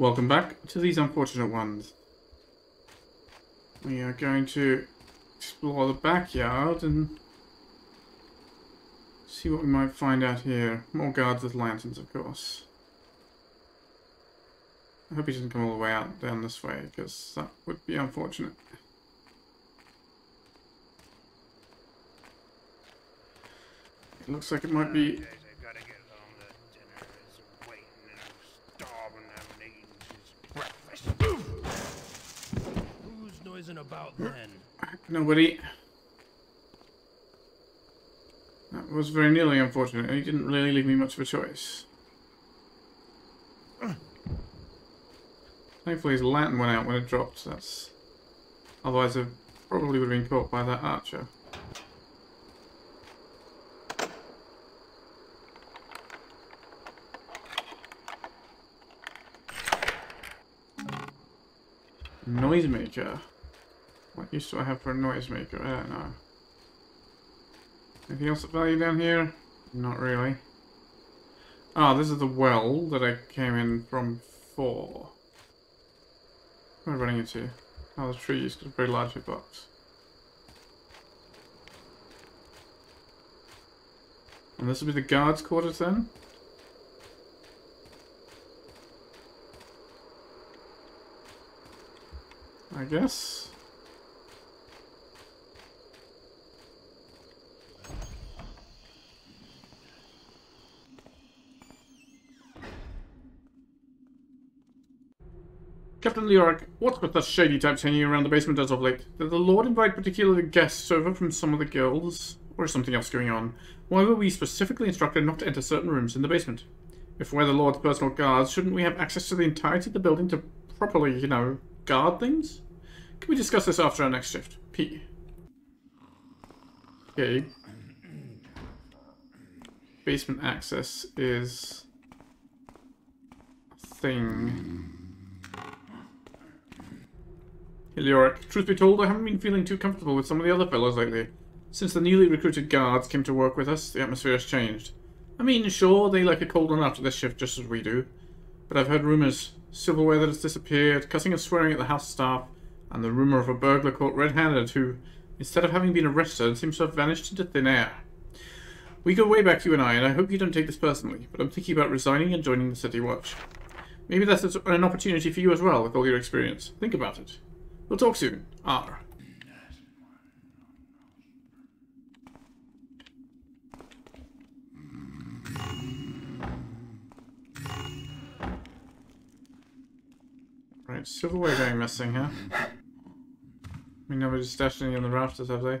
Welcome back to these unfortunate ones. We are going to explore the backyard and see what we might find out here. More guards with lanterns, of course. I hope he doesn't come all the way out down this way, because that would be unfortunate. It looks like it might be... Days I've got to get home. The dinner is waiting and I'm starving. I haven't eaten since breakfast. Noising about then? Nobody. That was very nearly unfortunate. He didn't really leave me much of a choice. Thankfully his lantern went out when it dropped. That's otherwise I probably would have been caught by that archer. Noise Noisemaker. What use do I have for a noisemaker? I don't know. Anything else of value down here? Not really. Ah, this is the well that I came in from before. What am I running into? Oh, the trees, got a very large hitbox. And this will be the guards' quarters then? I guess. Captain Leoric, what's with the shady types hanging around the basement as of late? Did the Lord invite particular guests over from some of the girls? Or is something else going on? Why were we specifically instructed not to enter certain rooms in the basement? If we're the Lord's personal guards, shouldn't we have access to the entirety of the building to properly, you know, guard things? Can we discuss this after our next shift? P. Okay. Basement access is thing. Helioric, truth be told, I haven't been feeling too comfortable with some of the other fellows lately. Since the newly recruited guards came to work with us, the atmosphere has changed. I mean, sure, they like a cold one after this shift just as we do. But I've heard rumours. Silverware that has disappeared, cussing and swearing at the house staff, and the rumour of a burglar caught red-handed who, instead of having been arrested, seems to have vanished into thin air. We go way back, you and I, and I hope you don't take this personally, but I'm thinking about resigning and joining the City Watch. Maybe that's an opportunity for you as well, with all your experience. Think about it. We'll talk soon. R. Right, silverware going missing, huh? I mean, nobody's stashed any on the rafters, have they?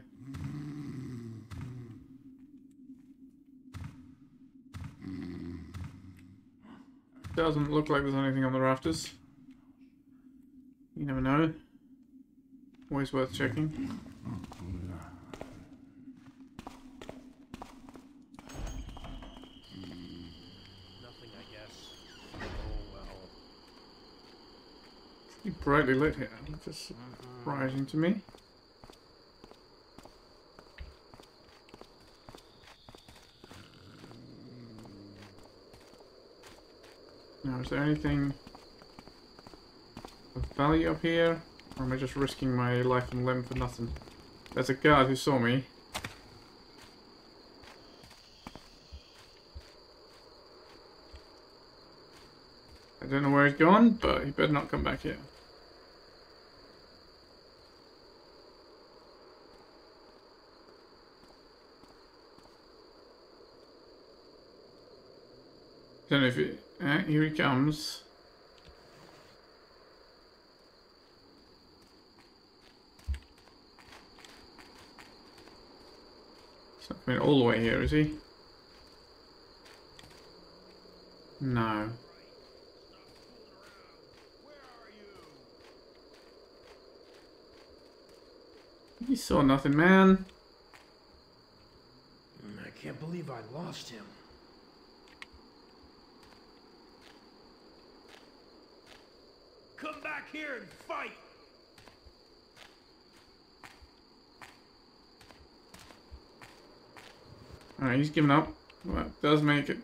Doesn't look like there's anything on the rafters. You never know. Always worth checking. Nothing, I guess. Oh well. Pretty brightly lit here. Just mm-hmm. surprising to me. Now, is there anything of value up here? Or am I just risking my life and limb for nothing? There's a guard who saw me. I don't know where he's gone, but he better not come back here. Don't know if he... Eh, here he comes. Not all the way here, is he? No. You saw nothing, man. I can't believe I lost him. Come back here and fight! Alright, he's giving up. Well, that does make it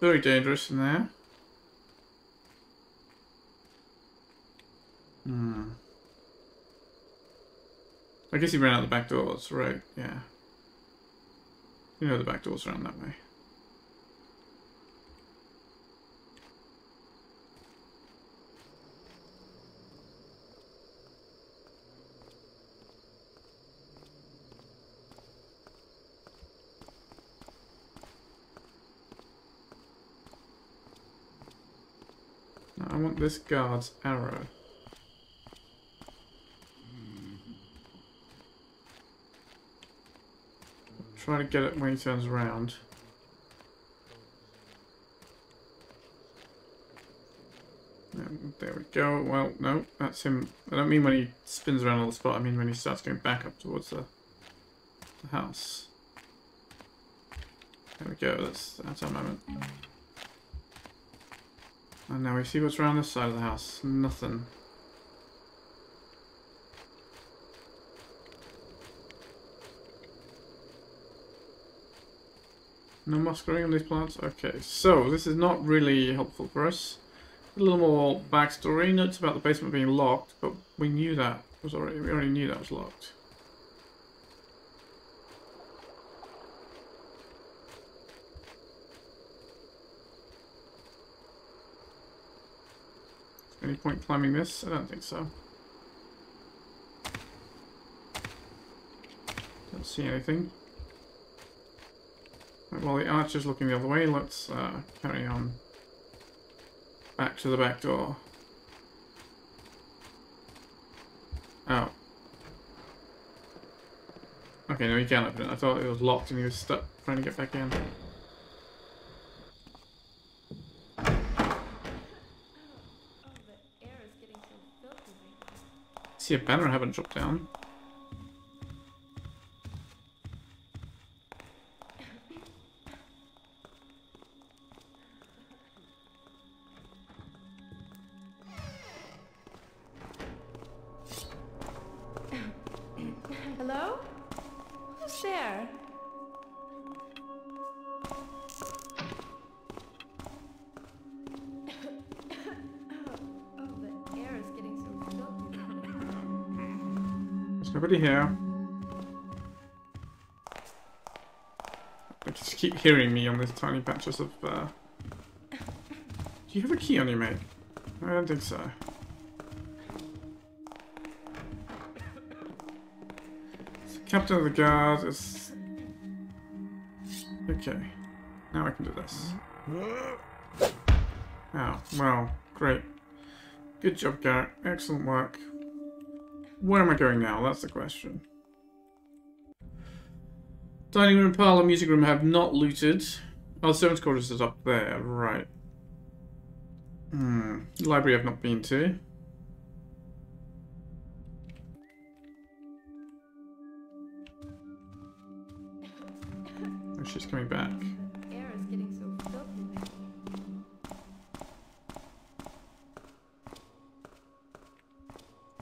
very dangerous in there. Hmm. I guess he ran out the back door, right, yeah. You know the back door's around that way. This guard's arrow. Try to get it when he turns around. Um, There we go. Well, no, that's him. I don't mean when he spins around on the spot. I mean when he starts going back up towards the, the house. There we go. That's that's our moment. And now we see what's around this side of the house. Nothing. No moss growing on these plants? Okay, so this is not really helpful for us. A little more backstory. Notes about the basement being locked, but we knew that was already we already knew that was locked. Any point climbing this? I don't think so. Don't see anything. Right, while the archer's looking the other way, let's uh, carry on back to the back door. Oh. Okay, no, he can't open it. I thought it was locked and he was stuck trying to get back in. Oh, the air is getting so filthy right now. See a banner haven't dropped down. Hearing me on these tiny patches of, uh... Do you have a key on you, mate? I don't think so. So Captain of the Guard is... Okay. Now I can do this. Oh, well, great. Good job, Garrett. Excellent work. Where am I going now? That's the question. Dining room, parlour, music room have not looted. Oh, servants' quarters is up there, right. Hmm. Library I've not been to. Oh, she's coming back.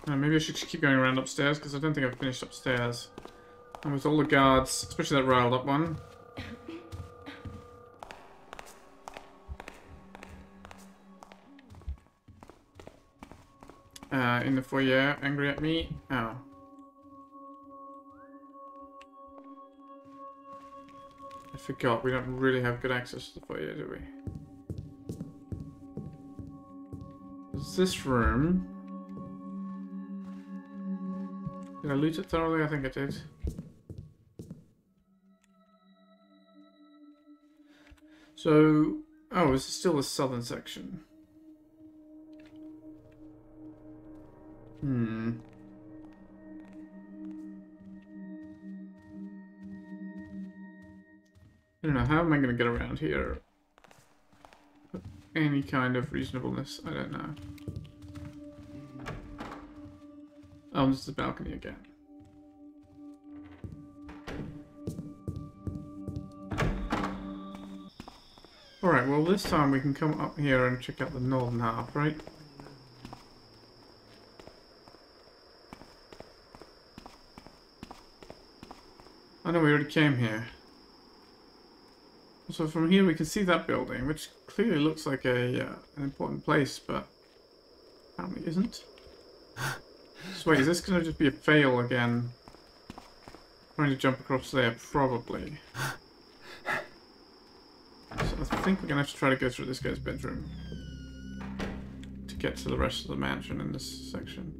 The. Uh, maybe I should just keep going around upstairs because I don't think I've finished upstairs. And with all the guards, especially that riled up one. Uh, in the foyer, angry at me. Oh. I forgot, we don't really have good access to the foyer, do we? There's this room. Did I loot it thoroughly? I think I did. So, oh, this is still the southern section. Hmm. I don't know, how am I going to get around here? Any kind of reasonableness, I don't know. Oh, this is the balcony again. Alright, well this time we can come up here and check out the northern half, right? I know we already came here. So from here we can see that building, which clearly looks like a uh, an important place, but apparently isn't. So wait, is this gonna just be a fail again? Trying to jump across there, probably. Think we're gonna have to try to go through this guy's bedroom. To get to the rest of the mansion in this section.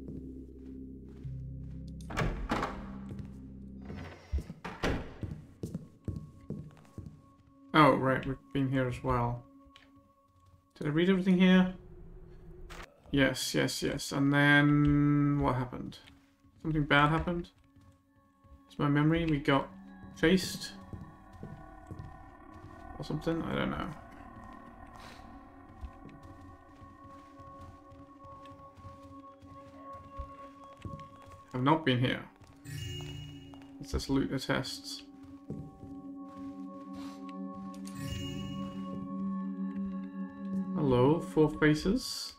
Oh, right, we've been here as well. Did I read everything here? Yes, yes, yes. And then what happened? Something bad happened? It's my memory. We got chased or something. I don't know. I've not been here. Let's just loot the tests. Hello, four faces.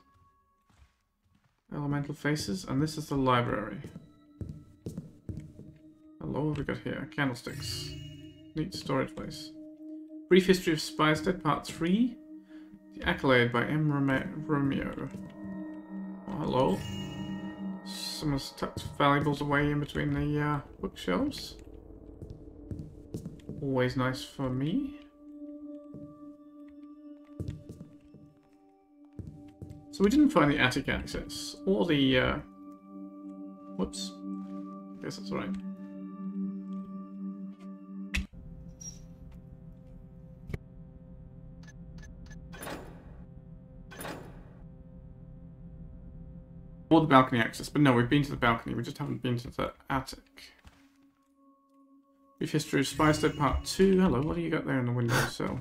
Elemental faces, and this is the library. Hello, what have we got here? Candlesticks. Neat storage place. Brief History of Spystead, Part 3. The Accolade by M. Rome- Romeo. Oh, hello. Someone's tucked valuables away in between the uh, bookshelves. Always nice for me. So we didn't find the attic access, or the, uh... Whoops. Guess that's right. Or the balcony access, but no, we've been to the balcony, we just haven't been to the attic. Brief History of Spystead Part 2. Hello, what do you got there in the window? windowsill?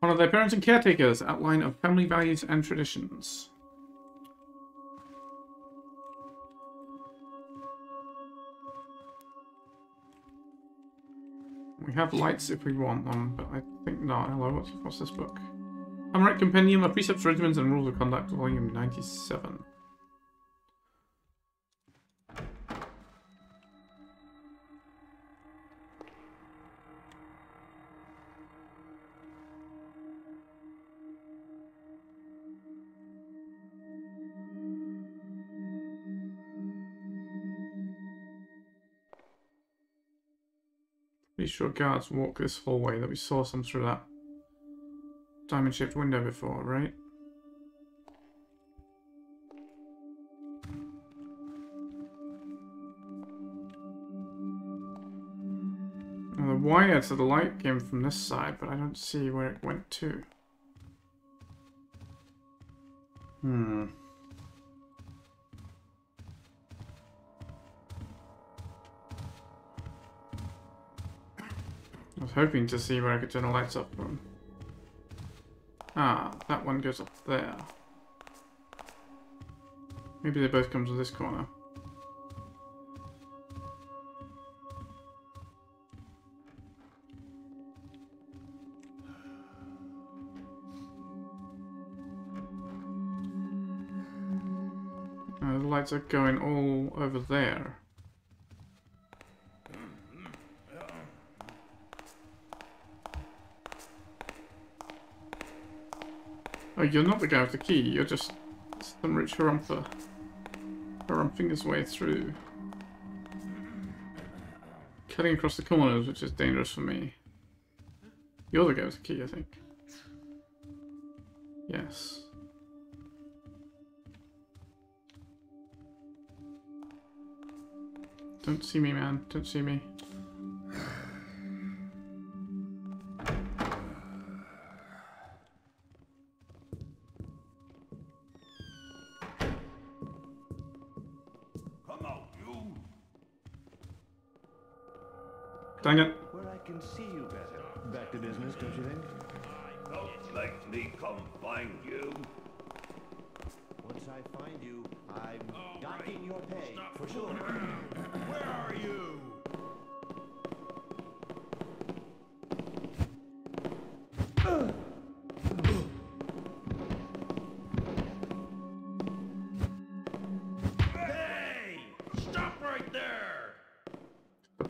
One of their parents and caretakers, outline of family values and traditions. We have lights if we want them, but I think not. Hello, what's, what's this book? Hammerite Compendium of Precepts, Regimens, and Rules of Conduct, Volume 97. Sure guards walk this hallway that we saw some through that diamond shaped window before, right? Now the wire to the light came from this side, but I don't see where it went to. Hmm. Was hoping to see where I could turn the lights up from. Ah, that one goes up there. Maybe they both come to this corner. Uh, the lights are going all over there. Oh, you're not the guy with the key, you're just some rich harumper. Harumphing his way through. Cutting across the corners, which is dangerous for me. You're the guy with the key, I think. Yes. Don't see me, man. Don't see me.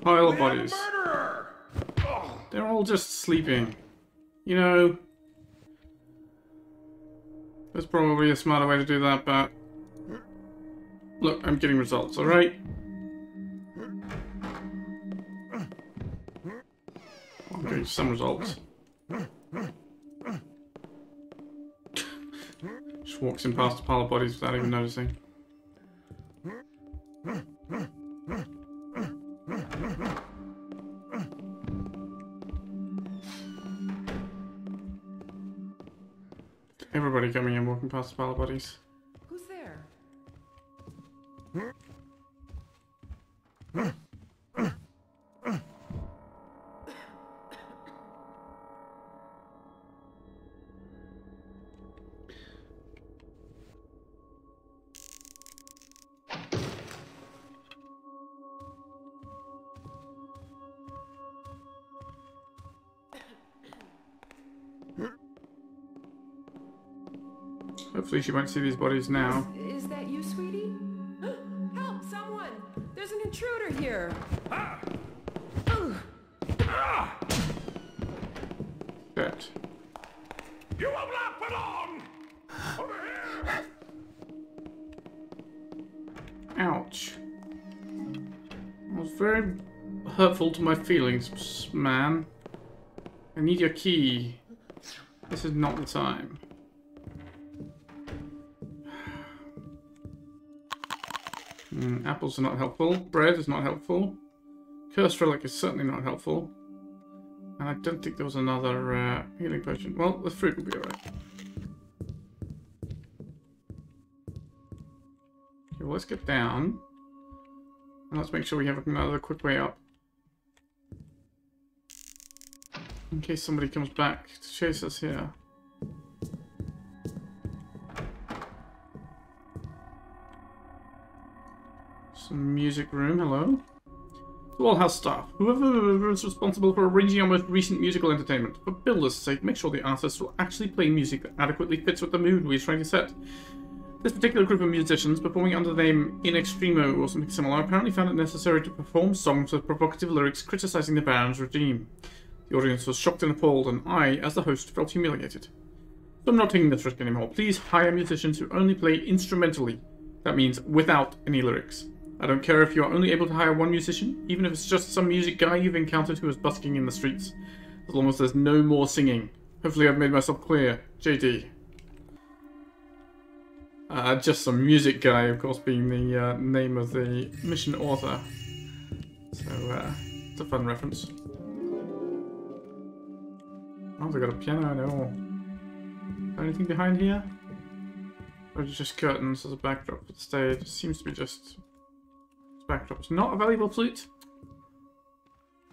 Pile of We have a bodies. They're all just sleeping. You know, there's probably a smarter way to do that, but look, I'm getting results, alright? I'm getting some results. Just walks in past a pile of bodies without even noticing. Walking past the pile of Hopefully she won't see these bodies now. Is that you, sweetie? Help, someone! There's an intruder here. Shit. You will not belong! Over here! Ouch. That was very hurtful to my feelings, man. I need your key. This is not the time. Apples are not helpful. Bread is not helpful. Cursed relic is certainly not helpful. And I don't think there was another uh, healing potion. Well, the fruit will be alright. Okay, well, let's get down. And let's make sure we have another quick way up. In case somebody comes back to chase us here. Music room, hello. To all house staff, whoever is responsible for arranging our most recent musical entertainment, for builders' sake, make sure the artists will actually play music that adequately fits with the mood we're trying to set. This particular group of musicians, performing under the name In Extremo or something similar, apparently found it necessary to perform songs with provocative lyrics criticizing the band's regime. The audience was shocked and appalled, and I, as the host, felt humiliated. So I'm not taking this risk anymore. Please hire musicians who only play instrumentally. That means without any lyrics. I don't care if you are only able to hire one musician, even if it's just some music guy you've encountered who is busking in the streets. As long as there's no more singing. Hopefully I've made myself clear. JD. Uh, just some music guy, of course, being the uh, name of the mission author. So, uh, it's a fun reference. Oh, they got a piano and all. Anything behind here? Or just curtains as a backdrop for the stage? Seems to be just backdrop. Not a valuable flute.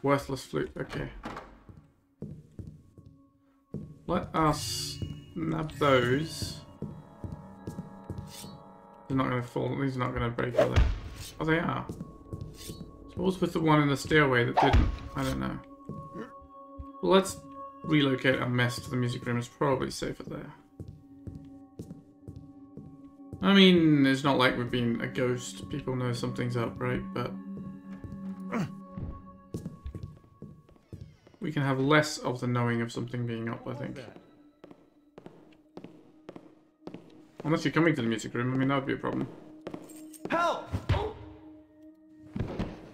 Worthless flute, okay. Let us nab those. They're not going to fall. These are not going to break, are they? Oh, they are. So was with the one in the stairway that didn't? I don't know. Well, let's relocate our mess to the music room. It's probably safer there. I mean, it's not like we've been a ghost. People know something's up, right? But we can have less of the knowing of something being up, I think. Unless you're coming to the music room, I mean, that would be a problem. Help!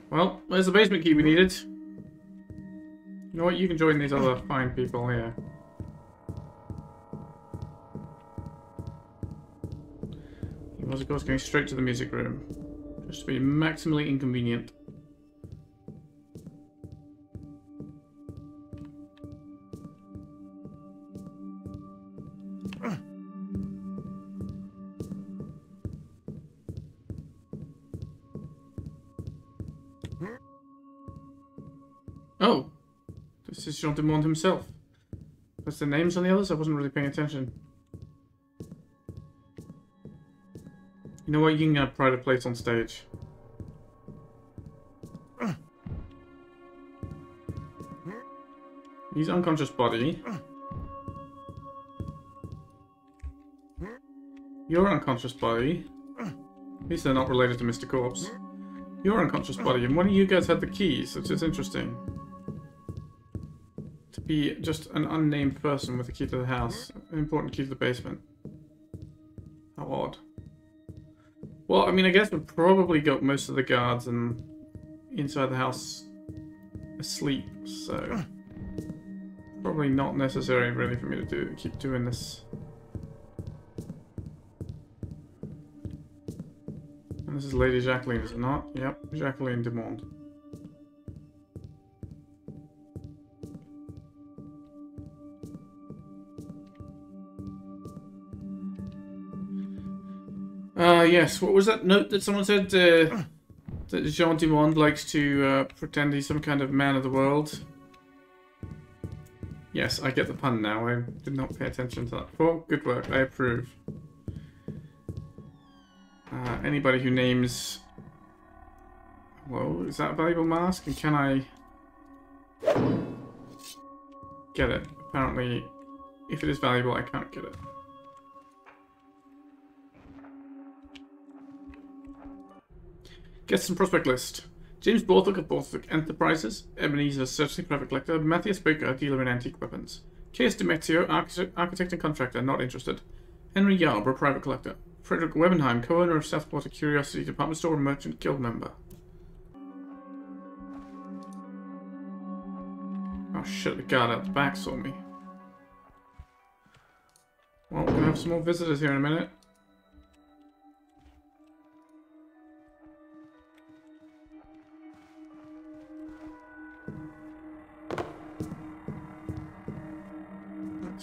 Well, there's the basement key we needed. You know what? You can join these other fine people here. Was, of course, going straight to the music room. Just to be maximally inconvenient. Oh! This is Jean de Monde himself. What's the names on the others? I wasn't really paying attention. You know what? You can uh, get a pride place on stage. He's unconscious body. You're unconscious body. At least they're not related to Mr. Corpse. You're unconscious body, and one of you guys had the keys, which is interesting. To be just an unnamed person with a key to the house. An important key to the basement. Mean, I guess we've probably got most of the guards and inside the house asleep, so probably not necessary really for me to do keep doing this. And this is Lady Jacqueline, is it not? Yep, Jacqueline de Monde. Yes, what was that note that someone said? Uh, that Jean de Monde likes to uh, pretend he's some kind of man of the world. Yes, I get the pun now. I did not pay attention to that before. Good work. I approve. Uh, anybody who names... Whoa, is that a valuable mask? And can I... Get it? Apparently, if it is valuable, I can't get it. Guest and prospect list. James Borthwick of Borthwick Enterprises, Ebenezer Searchling Private Collector, Matthias Baker, dealer in antique weapons. K.S. Demetrio, architect, and contractor, not interested. Henry Yarborough, private collector. Frederick Webenheim, co-owner of Southwater Curiosity Department Store and Merchant Guild member. Oh shit, the guard out the back saw me. Well, gonna have some more visitors here in a minute.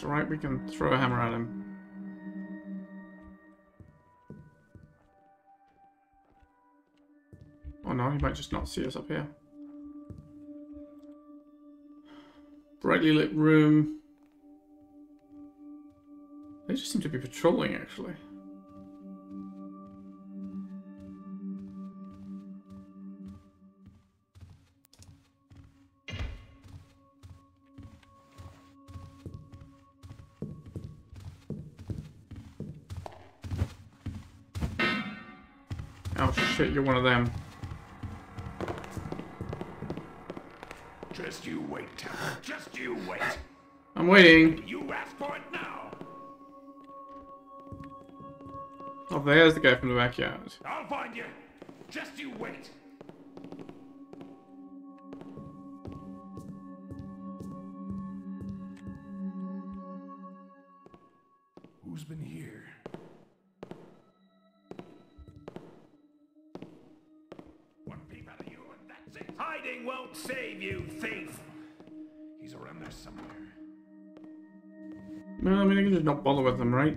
Alright, we can throw a hammer at him. Oh no, he might just not see us up here. Brightly lit room. They just seem to be patrolling, actually. You're one of them. Just you wait, Just you wait. I'm waiting. You ask for it now. Oh, there's the guy from the backyard. I'll find you. Just you wait. Just not bother with them, right?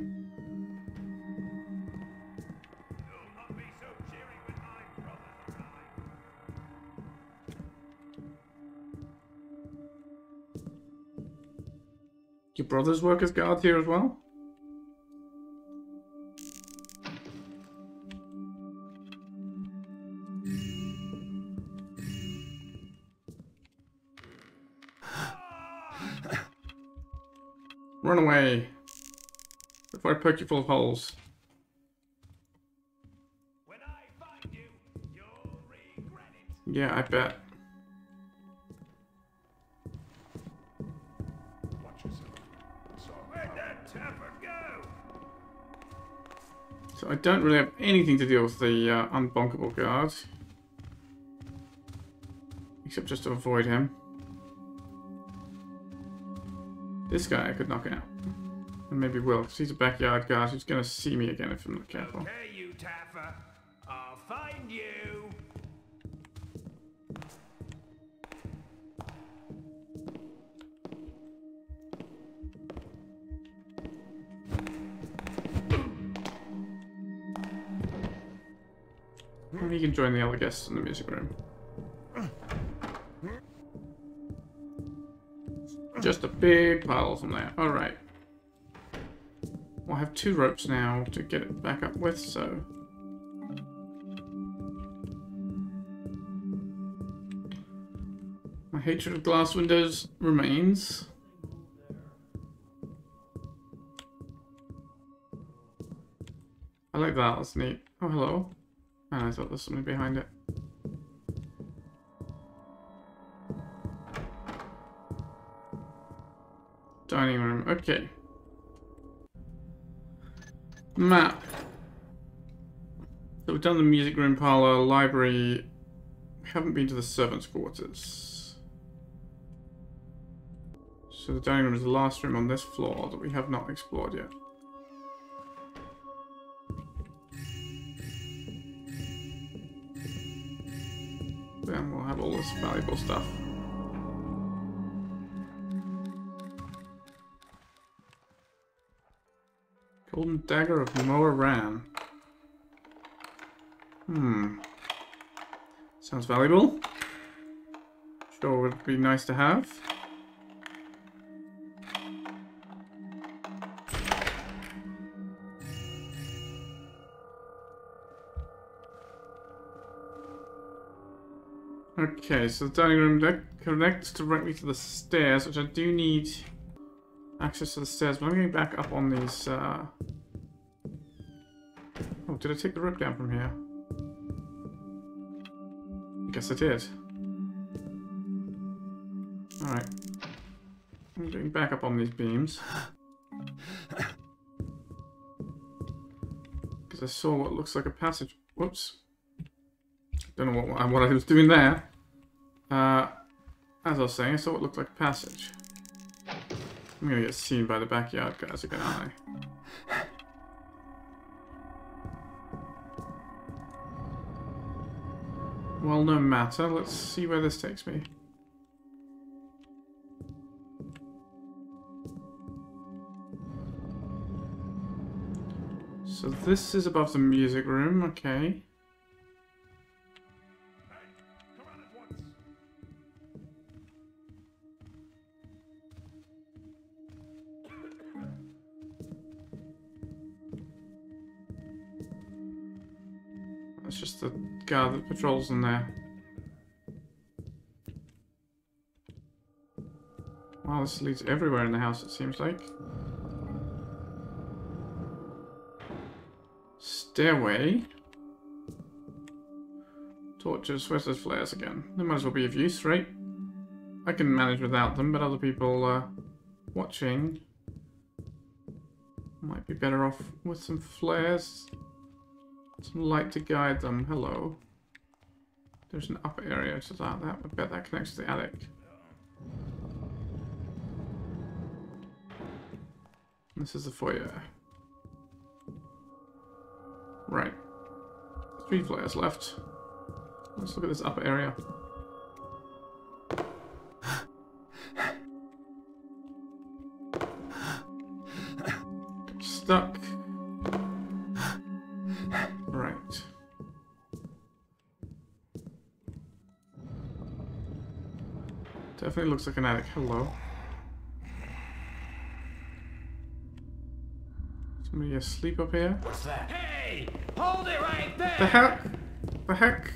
Your brothers work as guards here as well? Run away. I poke you full of holes. I you. Yeah, I bet. So I don't really have anything to deal with the uh, unbonkable guard. Except just to avoid him. This guy I could knock out. And maybe will, because he's a backyard guard who's going to see me again if I'm not careful. Okay, you Taffer. I'll find you. Maybe you can join the other guests in the music room. Just a big pile from there. Alright. Well, I have two ropes now to get it back up with, so... My hatred of glass windows remains. I like that, that's neat. Oh, hello. And I thought there's something behind it. Dining room. Okay. Map. So we've done the music room, parlor, library. We haven't been to the servants' quarters. So the dining room is the last room on this floor that we have not explored yet. Then we'll have all this valuable stuff. Golden Dagger of Moa Ran. Hmm. Sounds valuable. Sure would be nice to have. Okay, so the dining room connects directly to the stairs, which I do need access to the stairs, but I'm going back up on these, uh... Oh, did I take the rope down from here? I guess I did. Alright. I'm getting back up on these beams. Because I saw what looks like a passage. Whoops. Don't know what, what I was doing there. Uh, as I was saying, I saw what looked like a passage. I'm gonna get seen by the backyard guys again, aren't I? Well, no matter. Let's see where this takes me. So this is above the music room, okay. Just the patrols in there. Wow, this leads everywhere in the house, it seems like. Stairway. Torches, those flares again? They might as well be of use, right? I can manage without them, but other people uh, watching might be better off with some flares. Some light to guide them. Hello. There's an upper area to that. that I bet that connects to the attic. This is the foyer. Right. Three flares left. Let's look at this upper area. Definitely looks like an attic. Hello. Somebody asleep up here? What's that? Hey! Hold it right there! The heck? The heck?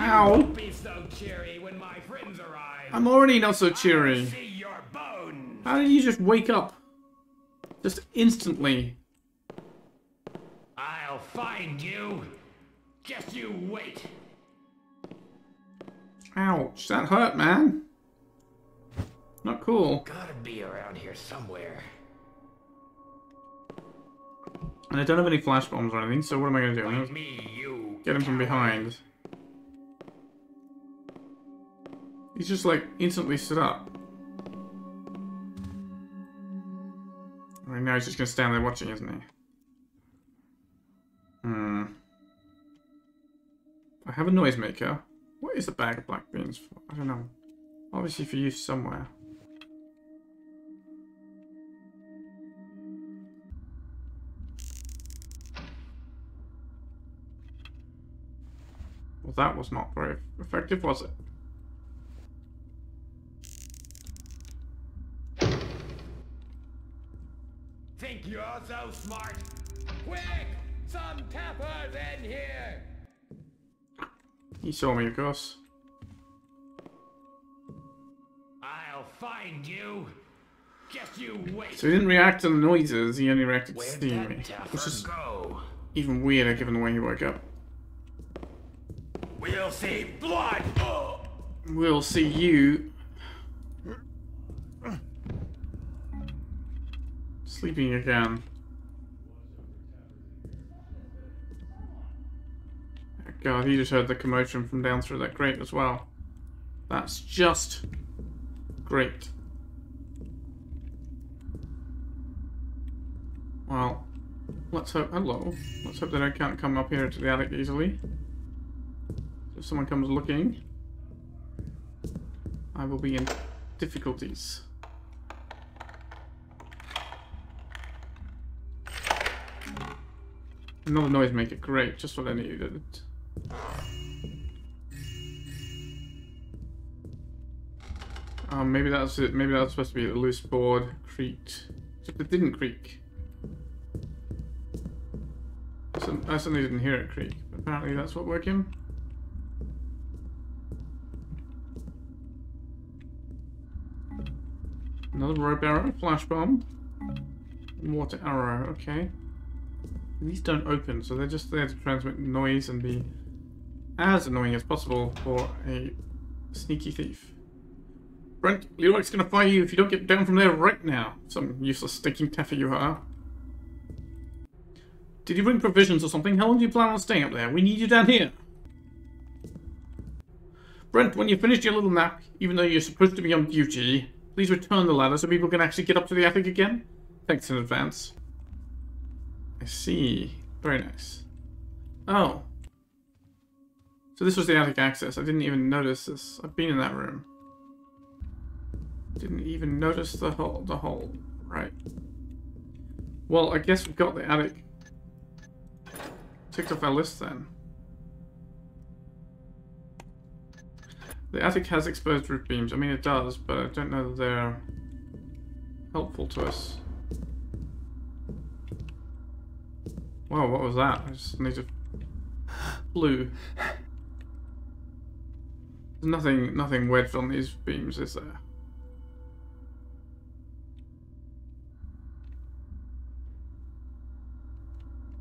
Ow! Be so cheery when my friends arrive. I'm already not so cheery. See your bones. How did you just wake up? Just instantly. I'll find you. Just you wait. Ouch, that hurt, man. Not cool. Gotta be around here somewhere. And I don't have any flash bombs or anything, so what am I going to do? Like gonna me, you. get him from behind. He's just like instantly stood up. Right now he's just going to stand there watching, isn't he? Hmm. I have a noisemaker. What is a bag of black beans for? I don't know. Obviously for use somewhere. Well, that was not very effective, was it? Think you're so smart? Quick! Some tappers in here! He saw me, of course. I'll find you. Just you wait. So he didn't react to the noises, he only reacted to seeing me. Which is go? even weirder given the way he woke up. We'll see blood! We'll see you. Sleeping again. God, he just heard the commotion from down through that grate as well. That's just great. Well, let's hope. Hello. Let's hope that I can't come up here to the attic easily. If someone comes looking, I will be in difficulties. Another noisemaker, great, just what I needed. Um, maybe that's it. Maybe that's supposed to be a loose board creaked. Except it didn't creak. So I certainly didn't hear it creak. Apparently that's what working. Another rope arrow, flash bomb, water arrow. Okay. These don't open, so they're just there to transmit noise and be as annoying as possible for a sneaky thief. Brent, Leroy's gonna fire you if you don't get down from there right now. Some useless stinking taffer you are. Did you bring provisions or something? How long do you plan on staying up there? We need you down here. Brent, when you finished your little nap, even though you're supposed to be on duty, please return the ladder so people can actually get up to the attic again. Thanks in advance. I see. Very nice. Oh. So this was the attic access. I didn't even notice this. I've been in that room. Didn't even notice the hole. The hole. Right. Well, I guess we've got the attic ticked off our list then. The attic has exposed roof beams. I mean, it does, but I don't know that they're helpful to us. Whoa, what was that? I just need to... Blue. There's nothing, nothing wedged on these beams, is there?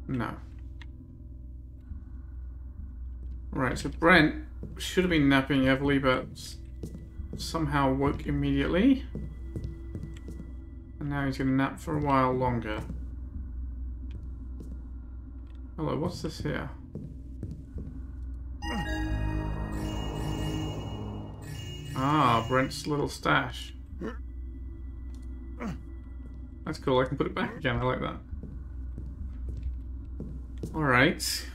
No. Right, so Brent should have been napping heavily, but somehow woke immediately. And now he's going to nap for a while longer. Hello, what's this here? Ah, Brent's little stash. That's cool, I can put it back again, I like that. Alright.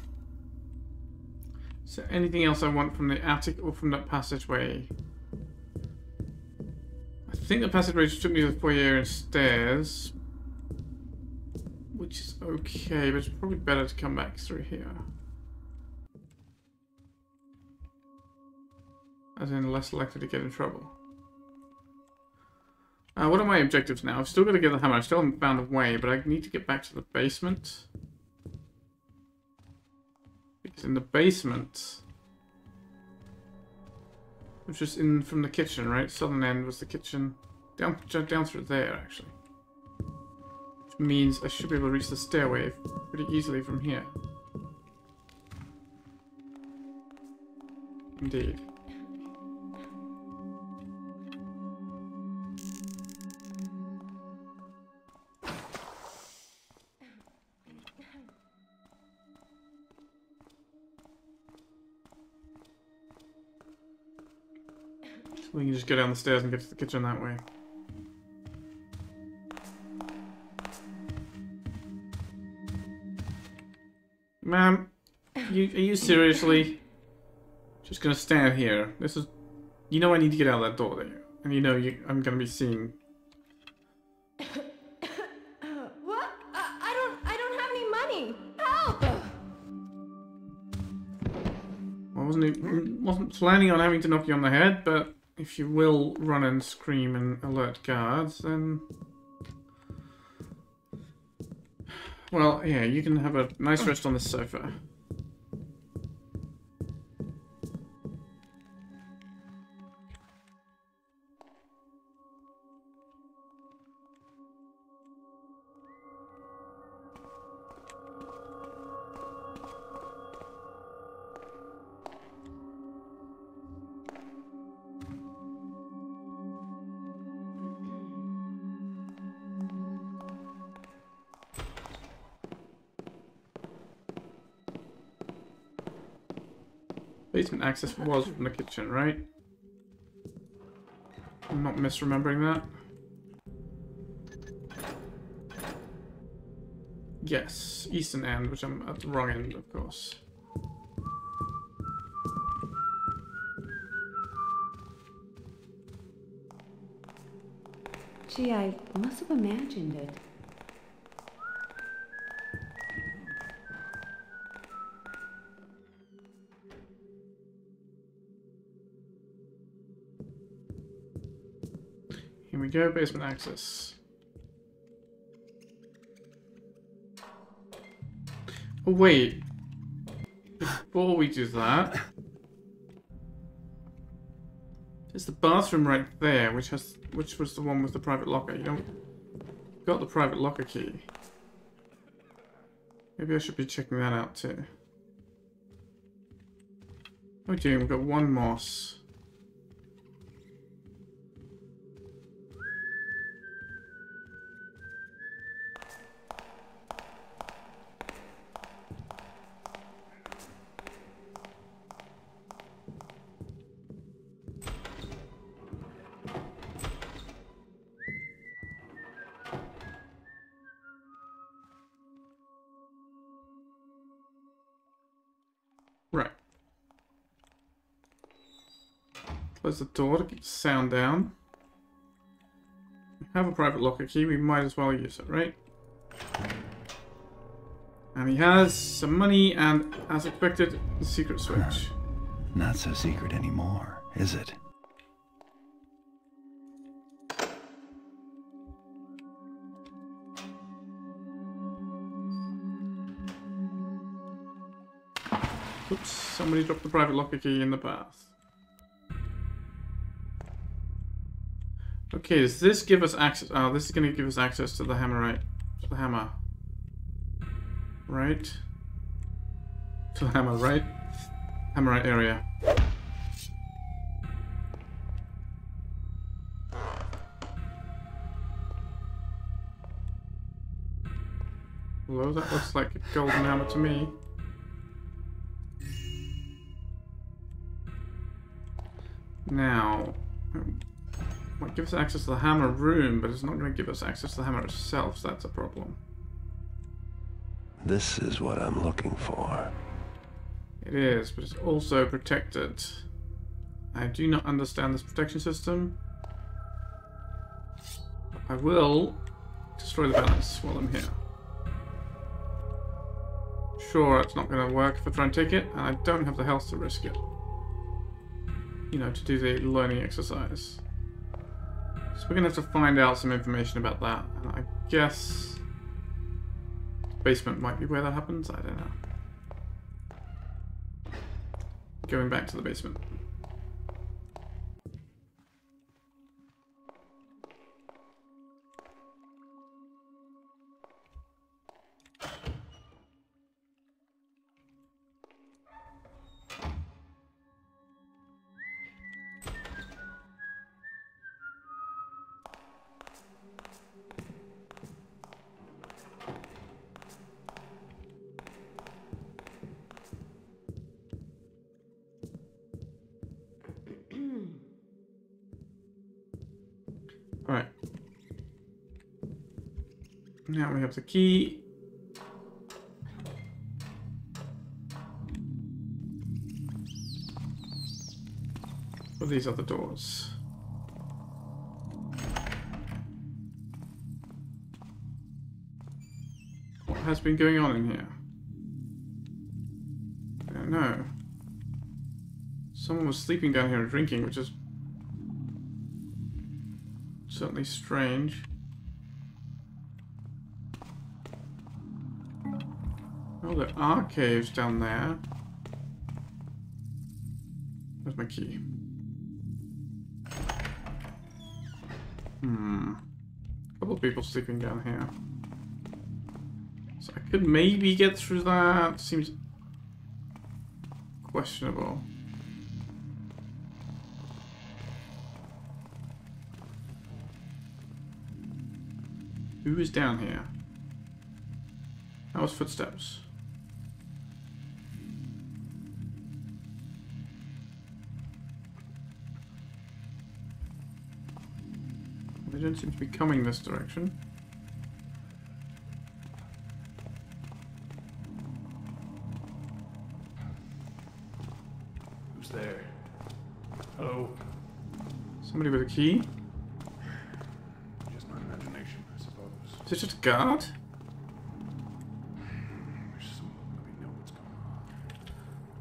So anything else I want from the attic or from that passageway? I think the passageway just took me to the foyer and stairs. Which is okay, but it's probably better to come back through here. As in, less likely to get in trouble. Uh, what are my objectives now? I've still got to get the hammer. I still haven't found a way, but I need to get back to the basement. Because in the basement... Which was in from the kitchen, right? Southern end was the kitchen. Down, down through there, actually. Which means I should be able to reach the stairway pretty easily from here. Indeed. We can just go down the stairs and get to the kitchen that way. Ma'am, you, are you seriously just gonna stand here? This is, you know I need to get out of that door, don't you? And you know you, I'm gonna be seeing. what? I, I don't. I don't have any money. Help! I wasn't wasn't planning on having to knock you on the head, but if you will run and scream and alert guards, then well, yeah, you can have a nice rest on the sofa. Access was from the kitchen, right? I'm not misremembering that. Yes, eastern end, which I'm at the wrong end, of course. Gee, I must have imagined it. Go, basement access. Oh, wait. Before we do that... There's the bathroom right there, which has, which was the one with the private locker. You don't got the private locker key. Maybe I should be checking that out too. Oh dear, we've got one moss. Close the door to keep the sound down. We have a private locker key, we might as well use it, right? And he has some money and, as expected, the secret switch. Not so secret anymore, is it? Oops, somebody dropped the private locker key in the path. Okay, does this give us access? Oh, this is going to give us access to the hammer, right? To the hammer. Right? To the hammer, right? Hammerite area. Hello, that looks like a golden hammer to me. Now, give us access to the hammer room, but it's not going to give us access to the hammer itself, so that's a problem. This is what I'm looking for. It is, but it's also protected. I do not understand this protection system. I will destroy the balance while I'm here. Sure, it's not going to work if I try and take it, and I don't have the health to risk it. You know, to do the learning exercise. So we're going to have to find out some information about that, and I guess... Basement might be where that happens, I don't know. Going back to the basement. Now we have the key. For these other doors. What has been going on in here? I don't know. Someone was sleeping down here and drinking, which is certainly strange. Oh, there are caves down there. Where's my key? Hmm. A couple of people sleeping down here. So I could maybe get through that. Seems questionable. Who is down here? That was footsteps. Don't seem to be coming this direction. Who's there? Hello? Somebody with a key? Just my imagination, I suppose. Is it just a guard? Wish someone would let me know what's going on.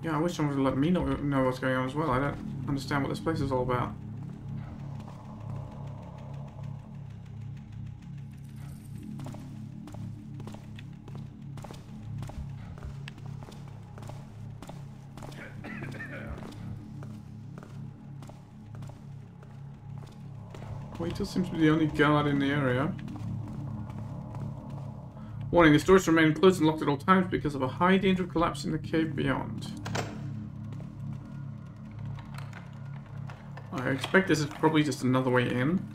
Yeah, I wish someone would let me know, know what's going on as well. I don't understand what this place is all about. Waiter seems to be the only guard in the area. Warning, the doors remain closed and locked at all times because of a high danger of collapse in the cave beyond. I expect this is probably just another way in.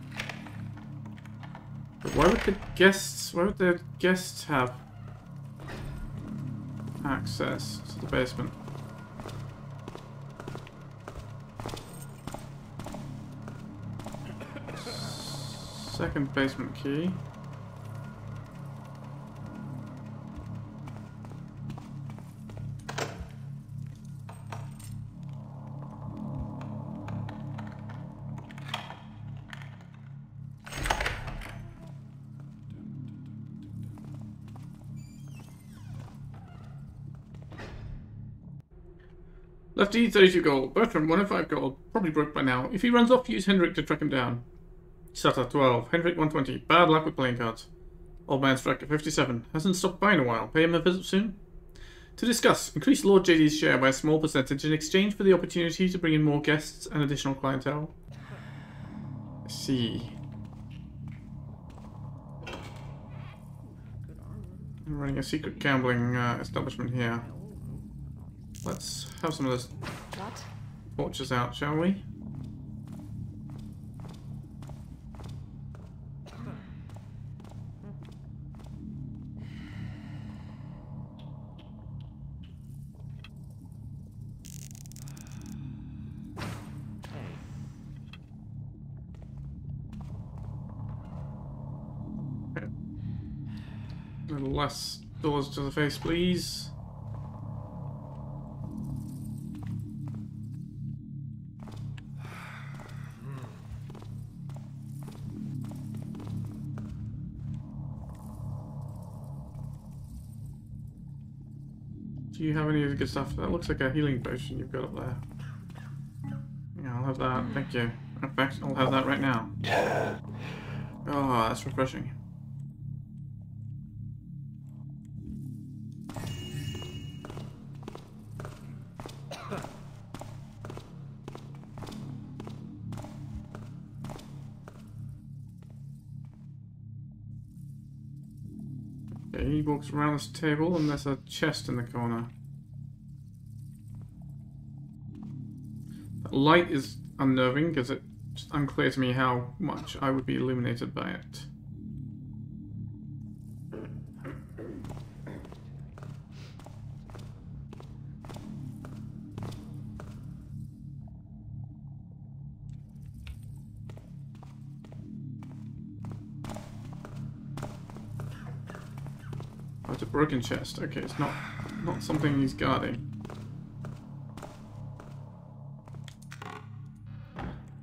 But why would the guests, why would the guests have access to the basement? Second basement key. Lefty, 32 gold. Bertram, 105 gold. Probably broke by now. If he runs off, use Hendrik to track him down. Sutter, 12. Hendrik, 120. Bad luck with playing cards. Old man Striker, 57. Hasn't stopped by in a while. Pay him a visit soon? To discuss, increase Lord JD's share by a small percentage in exchange for the opportunity to bring in more guests and additional clientele. I see. I'm running a secret gambling uh, establishment here. Let's have some of those torches out, shall we? A little less doors to the face, please. Do you have any of the good stuff? That looks like a healing potion you've got up there. Yeah, I'll have that. Thank you. In fact, I'll have that right now. Oh, that's refreshing. Around this table and there's a chest in the corner. That light is unnerving because it's unclear to me how much I would be illuminated by it. Broken chest. Okay, it's not not something he's guarding.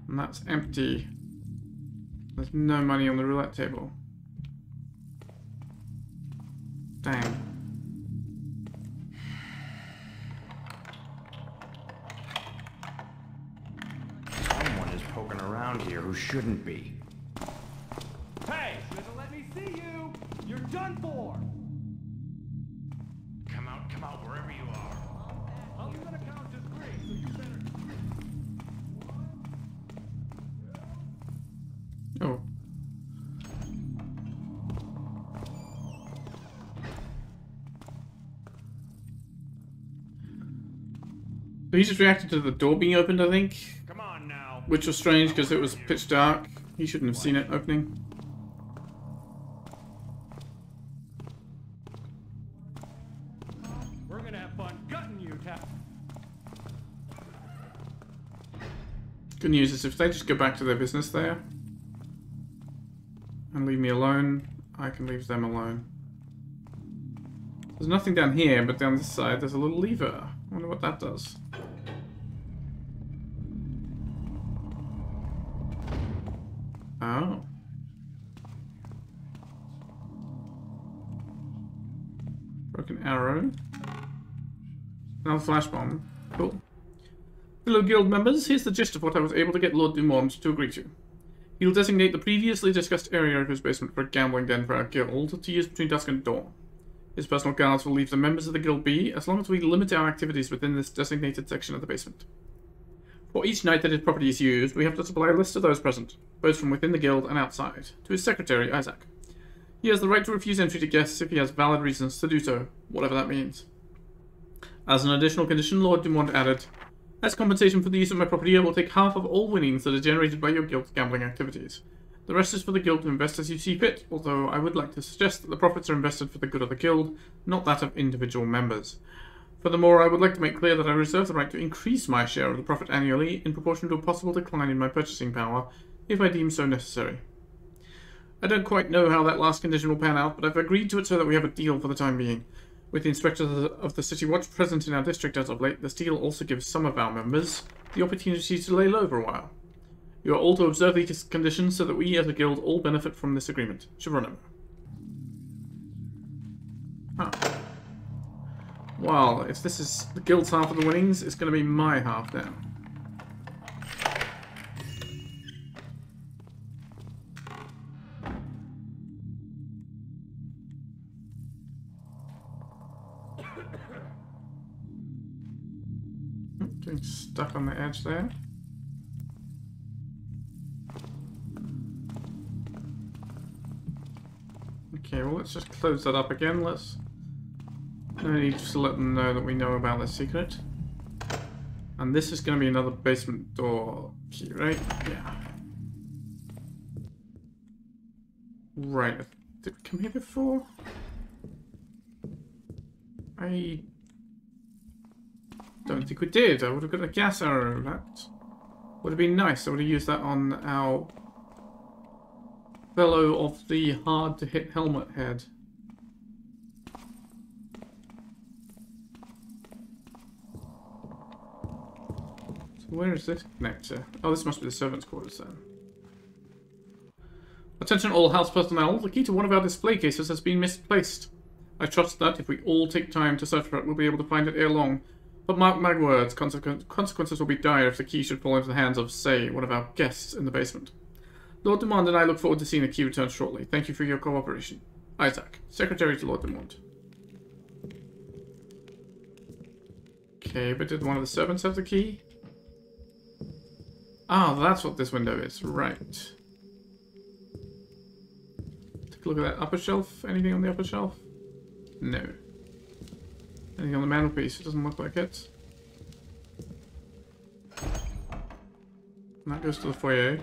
And that's empty. There's no money on the roulette table. Dang. Someone is poking around here who shouldn't be. So he just reacted to the door being opened, I think. Come on now. Which was strange because it was pitch dark. He shouldn't have seen it opening. We're gonna have fun gutting you, Tap. Good news is if they just go back to their business there, and leave me alone, I can leave them alone. There's nothing down here, but down this side there's a little lever. I wonder what that does. Another flash bomb. Cool. Hello, guild members. Here's the gist of what I was able to get Lord de Monde to agree to. He'll designate the previously discussed area of his basement for a gambling den for our guild to use between dusk and dawn. His personal guards will leave the members of the guild be, as long as we limit our activities within this designated section of the basement. For each night that his property is used, we have to supply a list of those present, both from within the guild and outside, to his secretary, Isaac. He has the right to refuse entry to guests if he has valid reasons to do so, whatever that means. As an additional condition, Lord de Monde added, As compensation for the use of my property, I will take half of all winnings that are generated by your guild's gambling activities. The rest is for the guild to invest as you see fit, although I would like to suggest that the profits are invested for the good of the guild, not that of individual members. Furthermore, I would like to make clear that I reserve the right to increase my share of the profit annually in proportion to a possible decline in my purchasing power, if I deem so necessary. I don't quite know how that last condition will pan out, but I've agreed to it so that we have a deal for the time being. With the inspectors of the City Watch present in our district as of late, this deal also gives some of our members the opportunity to lay low for a while. You are all to observe these conditions so that we as a guild all benefit from this agreement. Geronimo. Ah. Well, if this is the guild's half of the winnings, it's going to be my half now. Getting stuck on the edge there. Okay, well let's just close that up again. Let's no need to let them know that we know about the secret. And this is going to be another basement door key, right? Yeah. Right. Did we come here before? I don't think we did. I would have got a gas arrow. That would have been nice. I would have used that on our fellow of the hard-to-hit helmet head. So where is this connector? Oh, this must be the servants' quarters then. Attention all house personnel, the key to one of our display cases has been misplaced. I trust that if we all take time to search for it, we'll be able to find it ere long. But mark my words, consequ consequences will be dire if the key should fall into the hands of, say, one of our guests in the basement. Lord de Monde and I look forward to seeing the key return shortly. Thank you for your cooperation. Isaac, Secretary to Lord de Monde. Okay, but did one of the servants have the key? Ah, that's what this window is. Right. Take a look at that upper shelf. Anything on the upper shelf? No. Anything on the mantelpiece? It doesn't look like it. And that goes to the foyer.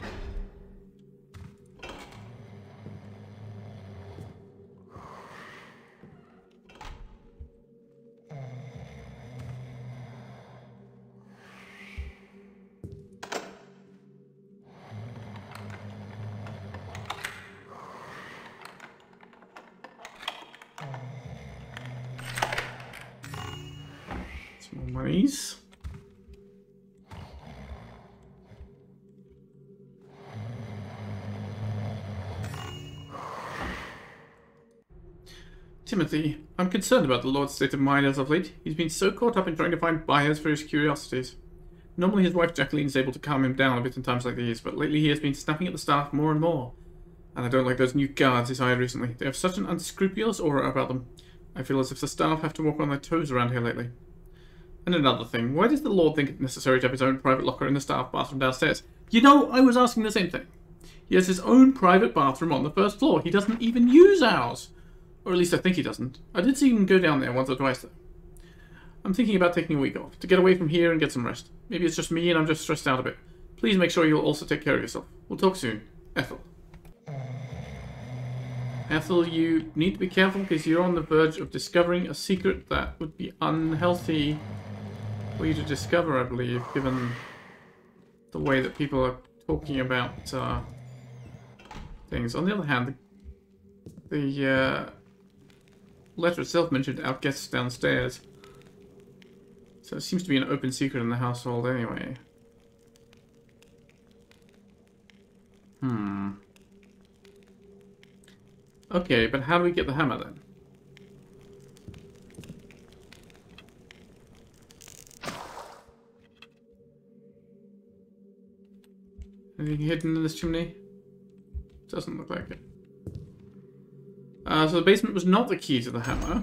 Timothy, I'm concerned about the Lord's state of mind as of late. He's been so caught up in trying to find buyers for his curiosities. Normally his wife Jacqueline is able to calm him down a bit in times like these, but lately he has been snapping at the staff more and more. And I don't like those new guards he's hired recently. They have such an unscrupulous aura about them. I feel as if the staff have to walk on their toes around here lately. And another thing, why does the Lord think it necessary to have his own private locker in the staff bathroom downstairs? You know, I was asking the same thing. He has his own private bathroom on the first floor. He doesn't even use ours. Or at least I think he doesn't. I did see him go down there once or twice though. I'm thinking about taking a week off, to get away from here and get some rest. Maybe it's just me and I'm just stressed out a bit. Please make sure you'll also take care of yourself. We'll talk soon. Ethel. Ethel, you need to be careful because you're on the verge of discovering a secret that would be unhealthy for you to discover, I believe, given the way that people are talking about uh, things. On the other hand, the, the uh, letter itself mentioned outguests downstairs. So it seems to be an open secret in the household anyway. Hmm. Okay, but how do we get the hammer then? Anything hidden in this chimney? Doesn't look like it. Uh, so the basement was not the key to the hammer.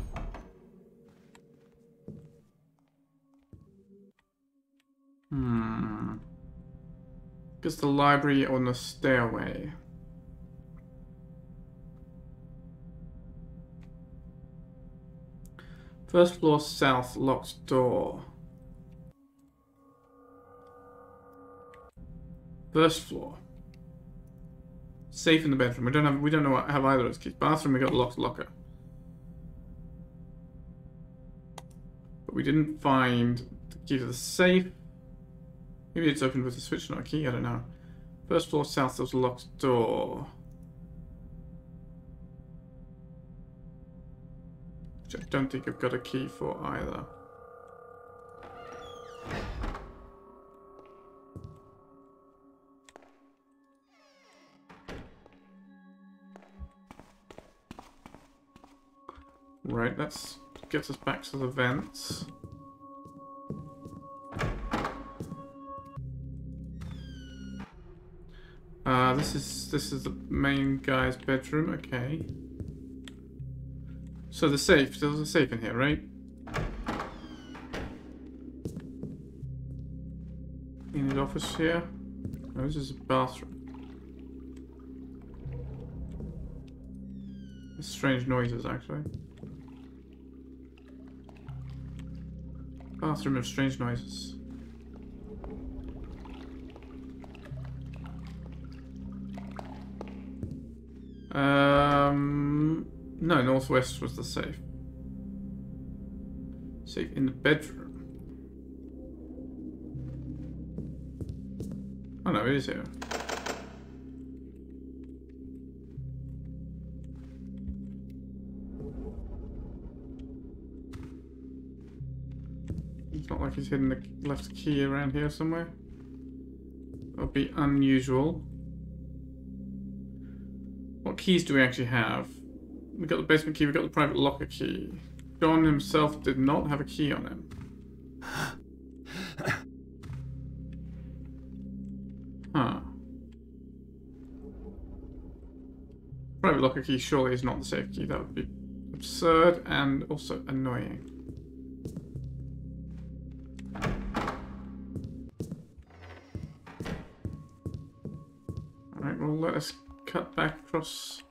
Hmm. Because the library on the stairway. First floor south locked door. First floor. Safe in the bedroom. We don't have we don't know what have either of those keys. Bathroom we got locked locker. But we didn't find the key to the safe. Maybe it's opened with a switch, not a key, I don't know. First floor south, there was a locked door. Which I don't think I've got a key for either. Right, let's get us back to the vents. Uh, this is this is the main guy's bedroom. Okay. So the safe. There's a safe in here, right? In his office here. Oh, this is a bathroom. Strange noises, actually. Bathroom of strange noises. Um, no, northwest was the safe. Safe in the bedroom. Oh no, it is here. It's not like he's hidden the left key around here somewhere. That would be unusual. What keys do we actually have? We got the basement key, we got the private locker key. John himself did not have a key on him. Huh. Private locker key surely is not the safe key. That would be absurd and also annoying. Well let us cut back across.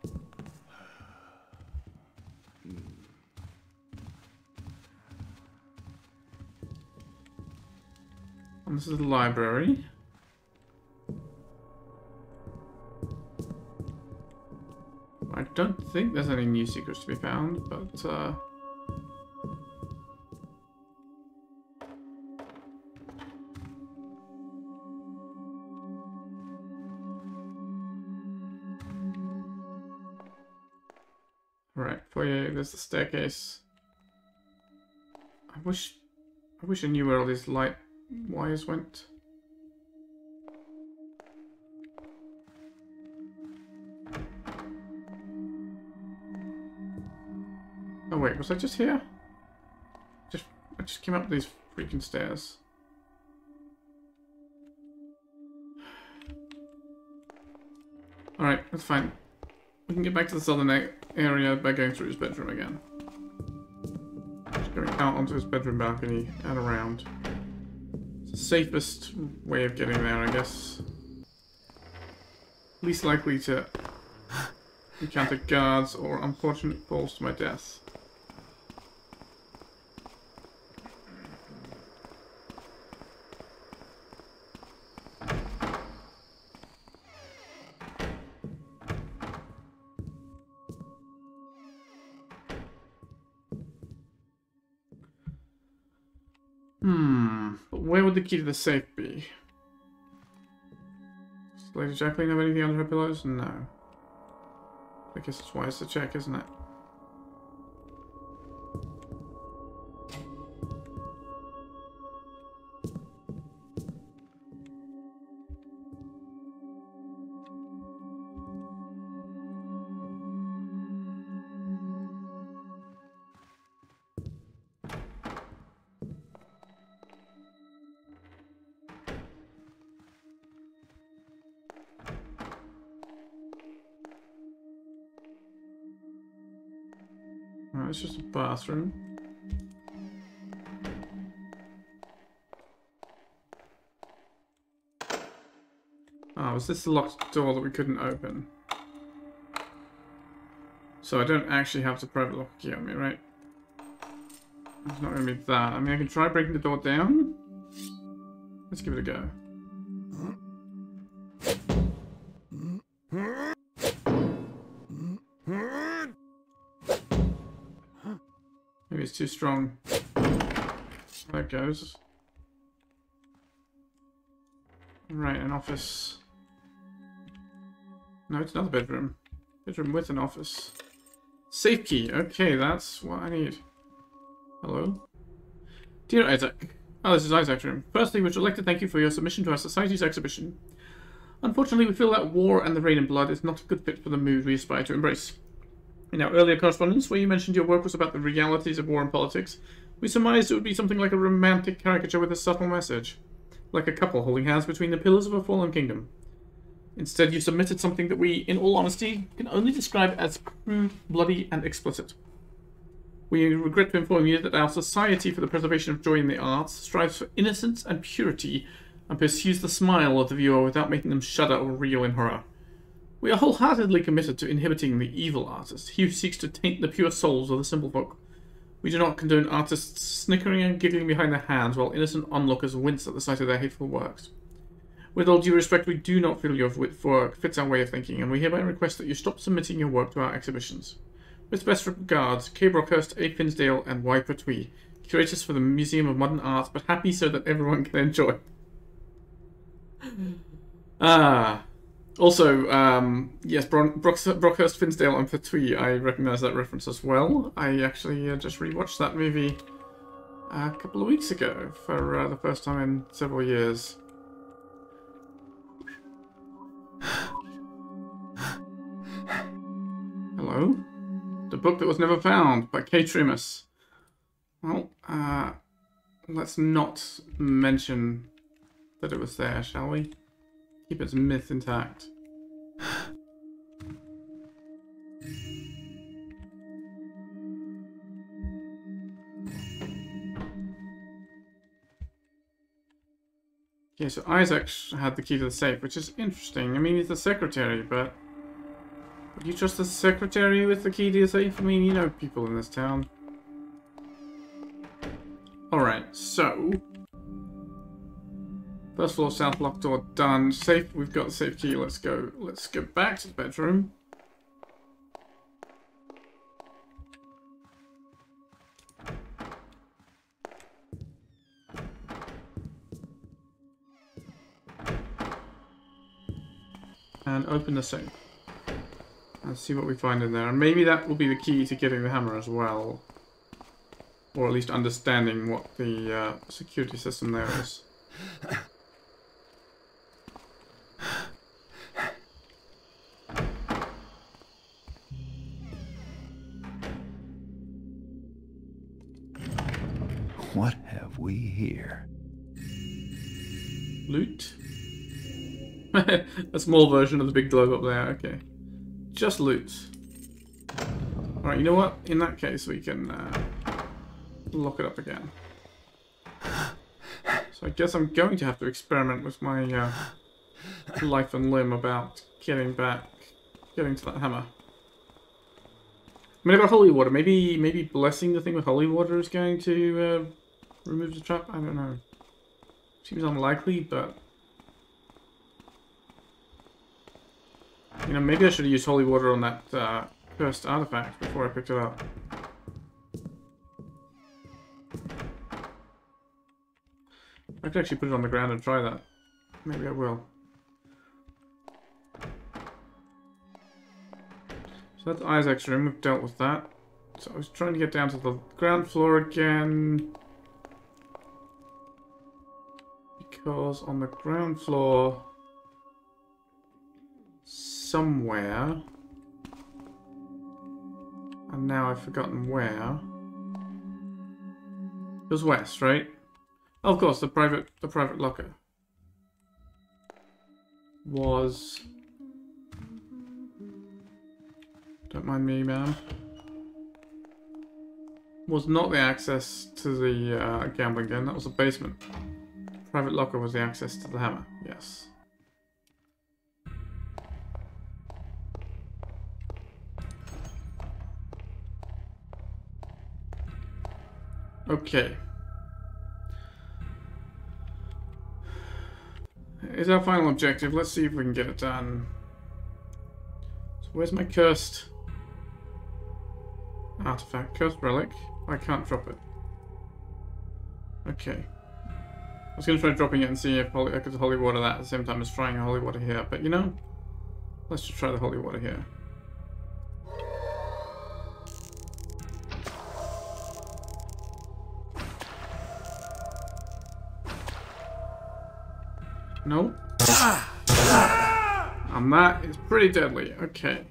And this is the library. I don't think there's any new secrets to be found, but uh there's the staircase. I wish I wish I knew where all these light wires went. Oh wait, was I just here? Just I just came up these freaking stairs. Alright, that's fine. We can get back to the southern a- area by going through his bedroom again. Just going out onto his bedroom balcony and around. It's the safest way of getting there, I guess. Least likely to encounter guards or unfortunate falls to my death. Key to the safe be? Does Lady Jacqueline have anything under her pillows? No. I guess it's wise to check, isn't it? It's just a bathroom. Ah, was this the locked door that we couldn't open? So I don't actually have the private lock key on me, right? It's not going to be that. I mean, I can try breaking the door down. Let's give it a go. Too strong. There goes. Right, an office. No, it's another bedroom. Bedroom with an office. Safe key. Okay, that's what I need. Hello? Dear Isaac. Oh, this is Isaac's room. Firstly, we would like to thank you for your submission to our Society's exhibition. Unfortunately, we feel that war and the rain and blood is not a good fit for the mood we aspire to embrace. In our earlier correspondence, where you mentioned your work was about the realities of war and politics, we surmised it would be something like a romantic caricature with a subtle message. Like a couple holding hands between the pillars of a fallen kingdom. Instead, you submitted something that we, in all honesty, can only describe as crude, bloody, and explicit. We regret to inform you that our Society for the Preservation of Joy in the Arts strives for innocence and purity and pursues the smile of the viewer without making them shudder or reel in horror. We are wholeheartedly committed to inhibiting the evil artist, he who seeks to taint the pure souls of the simple folk. We do not condone artists snickering and giggling behind their hands while innocent onlookers wince at the sight of their hateful works. With all due respect, we do not feel your work fits our way of thinking, and we hereby request that you stop submitting your work to our exhibitions. With best regards, K. Brockhurst, A. Finsdale, and Y. Pertwee, curators for the Museum of Modern Art, but happy so that everyone can enjoy. ah. Also, um, yes, Bron- Brock- Brockhurst, Finsdale, and Pertwee, I recognise that reference as well. I actually uh, just rewatched that movie a couple of weeks ago for uh, the first time in several years. Hello? The book that was never found by Kay Trimus. Well, uh, let's not mention that it was there, shall we? Keep its myth intact. Okay, so Isaac had the key to the safe, which is interesting. I mean, he's the secretary, but... Would you trust the secretary with the key to the safe? I mean, you know people in this town. Alright, so... First floor, south locked door done. Safe, we've got safe key. Let's go. Let's go back to the bedroom. And open the safe. And see what we find in there. And maybe that will be the key to getting the hammer as well. Or at least understanding what the uh, security system there is. A small version of the big globe up there, okay. Just loot. Alright, you know what? In that case, we can uh, lock it up again. So I guess I'm going to have to experiment with my uh, life and limb about getting back, getting to that hammer. I mean, I got holy water. Maybe, maybe blessing the thing with holy water is going to uh, remove the trap. I don't know. Seems unlikely, but know, maybe I should have used holy water on that uh, cursed artifact before I picked it up. I could actually put it on the ground and try that. Maybe I will. So that's Isaac's room. We've dealt with that. So I was trying to get down to the ground floor again. Because on the ground floor, somewhere, and now I've forgotten where. It was west, right? Oh, of course, the private the private locker was. Don't mind me, ma'am. Was not the access to the uh, gambling den. That was the basement. Private locker was the access to the hammer. Yes. Okay. Is our final objective. Let's see if we can get it done. So where's my cursed artifact? Cursed relic. I can't drop it. Okay. I was going to try dropping it and see if I could holy water that at the same time as trying holy water here. But you know, let's just try the holy water here. Nope. And that is pretty deadly. Okay.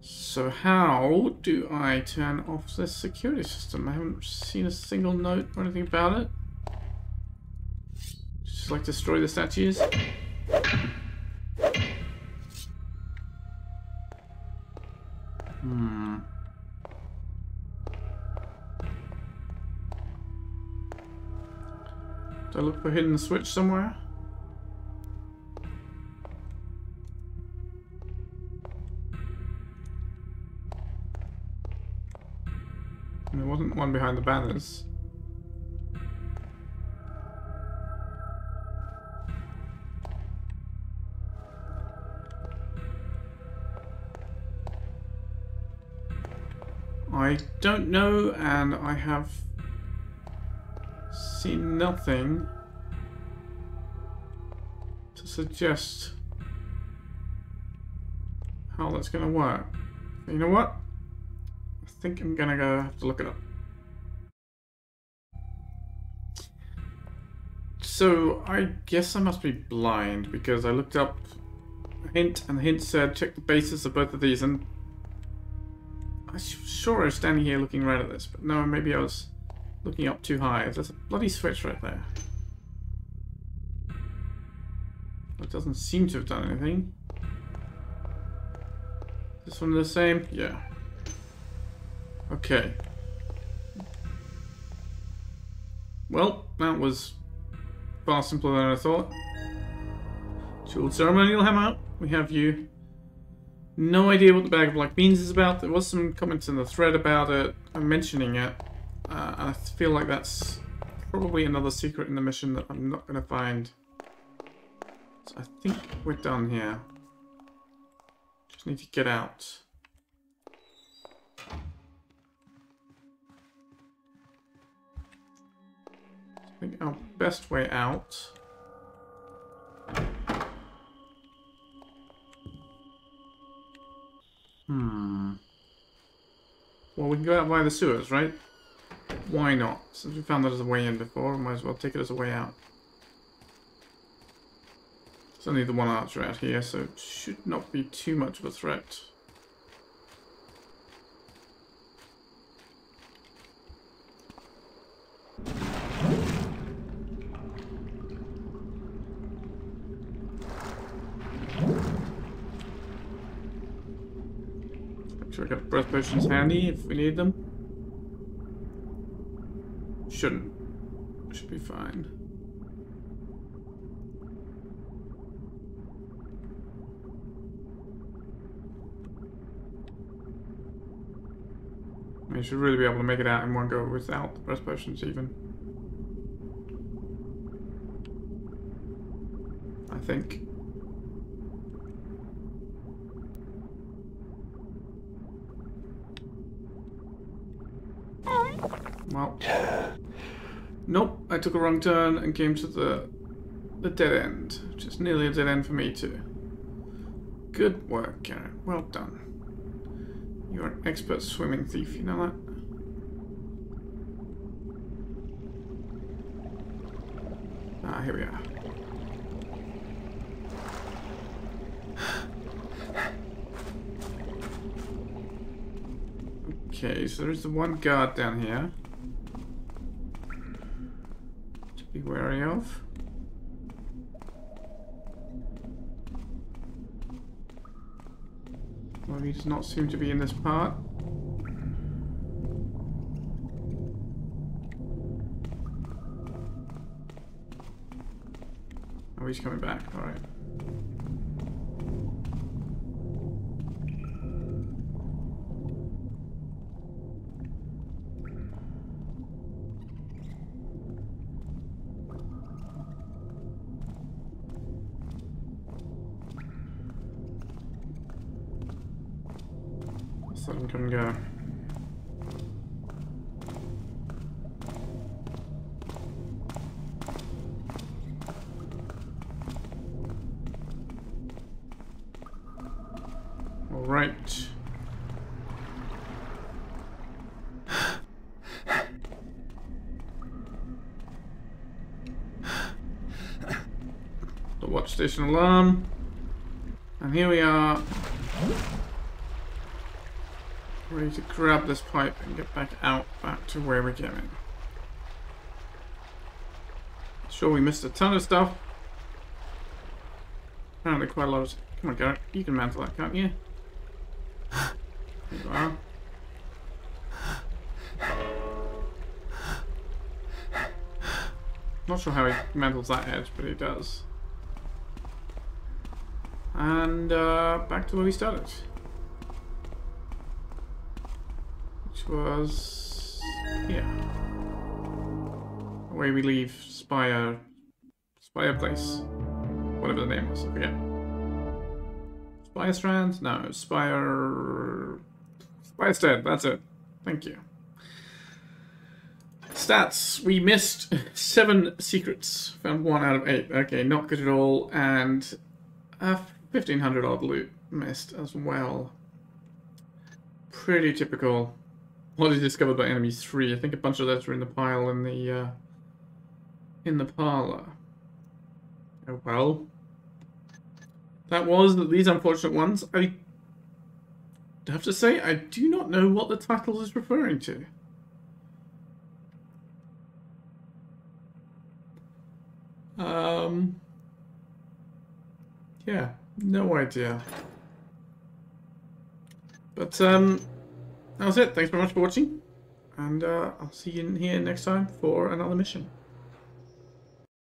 So how do I turn off this security system? I haven't seen a single note or anything about it. Just like destroy the statues. Hmm. I look for hidden switch somewhere? There wasn't one behind the banners. I don't know, and I have seen nothing to suggest how that's going to work. You know what? I think I'm going to go have to look it up. So, I guess I must be blind because I looked up a hint and the hint said check the basis of both of these and I'm sure I was standing here looking right at this, but no, maybe I was looking up too high. There's a bloody switch right there. It doesn't seem to have done anything. This one the same? Yeah. Okay. Well, that was far simpler than I thought. Jeweled ceremonial hammer. We have you. No idea what the bag of black beans is about. There was some comments in the thread about it. I'm mentioning it. Uh, I feel like that's probably another secret in the mission that I'm not going to find. So I think we're done here. Just need to get out. I think our best way out... Hmm. Well, we can go out via the sewers, right? Why not? Since we found that as a way in before, we might as well take it as a way out. There's only the one archer out here, so it should not be too much of a threat. Make sure I got breath potions handy if we need them. Shouldn't. Should be fine. I should really be able to make it out in one go without the breath potions even. I think. Well. Nope, I took a wrong turn and came to the the dead end, which is nearly a dead end for me too. Good work, Garrett. Well done. You're an expert swimming thief, you know that? Ah, here we are. Okay, so there's the one guard down here. Does not seem to be in this part. Oh, he's coming back. Alright. Let's let him go. All right. The watch station alarm. And here we are. Ready to grab this pipe and get back out, back to where we're going. Sure, we missed a ton of stuff. Apparently quite a lot of... Come on, Garrett. You can mantle that, can't you? There you are. Not sure how he mantles that edge, but he does. And uh, back to where we started. Was here. Where we leave Spire Spire Place. Whatever the name was, I forget. Spire Strand? No, Spire Spire that's it. Thank you. Stats. We missed seven secrets. Found one out of eight. Okay, not good at all. And uh, 1500 odd loot missed as well. Pretty typical. Is discovered by enemies three? I think a bunch of those were in the pile in the uh, in the parlor. Oh well. That was these unfortunate ones. I have to say I do not know what the title is referring to. Um. Yeah, no idea. But um, that was it. Thanks very much for watching, and uh, I'll see you in here next time for another mission.